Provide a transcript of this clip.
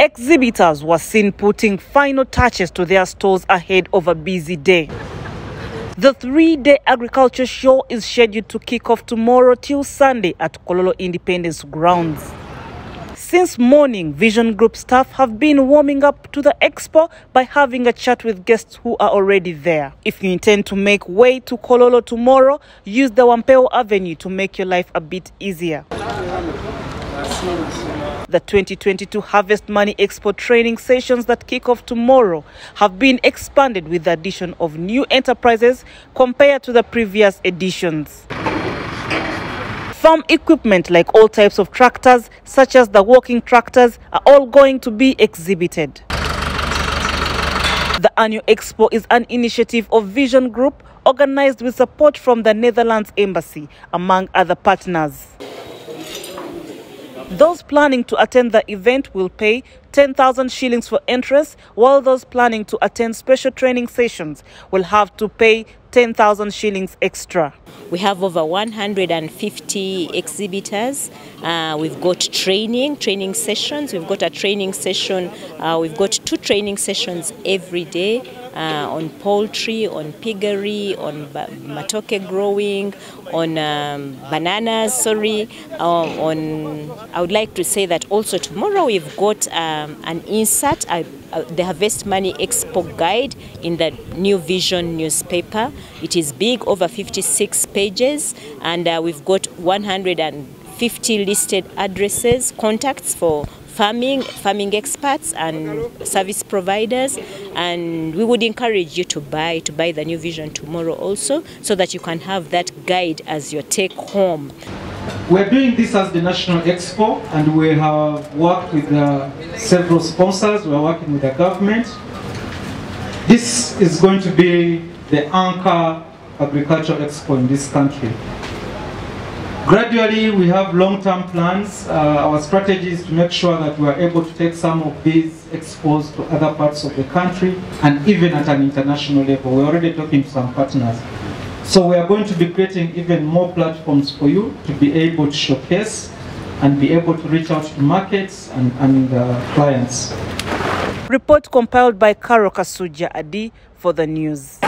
Exhibitors were seen putting final touches to their stores ahead of a busy day. The three-day agriculture show is scheduled to kick off tomorrow till Sunday at Kololo Independence Grounds. Since morning, Vision Group staff have been warming up to the expo by having a chat with guests who are already there. If you intend to make way to Kololo tomorrow, use the Wampewo Avenue to make your life a bit easier. The 2022 Harvest Money Expo training sessions that kick off tomorrow have been expanded with the addition of new enterprises compared to the previous editions. Farm equipment like all types of tractors, such as the walking tractors, are all going to be exhibited. The annual expo is an initiative of Vision Group organized with support from the Netherlands Embassy, among other partners. Those planning to attend the event will pay 10,000 shillings for entrance, while those planning to attend special training sessions will have to pay 10,000 shillings extra. We have over 150 exhibitors. Uh, we've got training, training sessions. We've got a training session. Uh, we've got two training sessions every day uh, on poultry, on piggery, on matoke growing, on um, bananas, sorry, uh, on, I would like to say that also tomorrow we've got um, an insert, uh, the Harvest Money Expo guide in the New Vision newspaper. It is big, over 56 pages, and uh, we've got 150 listed addresses, contacts for farming, farming experts and service providers. And we would encourage you to buy, to buy the New Vision tomorrow also, so that you can have that guide as your take home. We're doing this as the National Expo and we have worked with uh, several sponsors, we're working with the government. This is going to be the anchor agricultural expo in this country. Gradually, we have long-term plans. Uh, our strategy is to make sure that we are able to take some of these expos to other parts of the country and even at an international level. We're already talking to some partners. So we are going to be creating even more platforms for you to be able to showcase and be able to reach out to markets and, and uh, clients. Report compiled by Karo Kasuja Adi for the news.